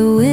it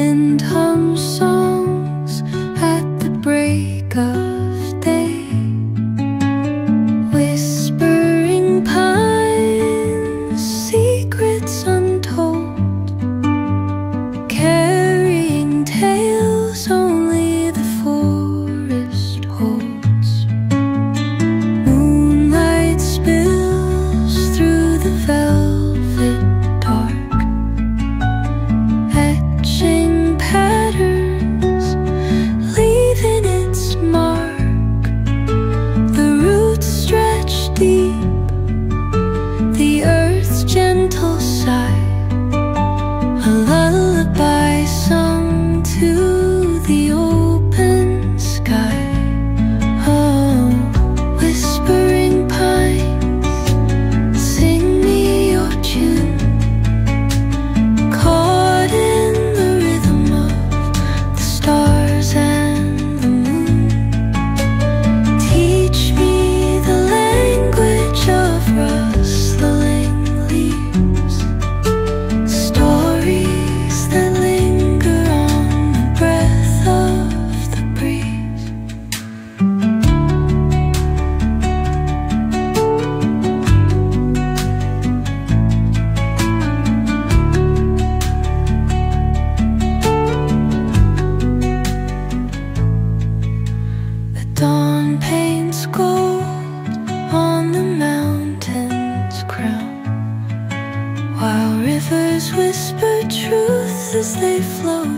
Dawn paints gold on the mountain's crown While rivers whisper truth as they flow down.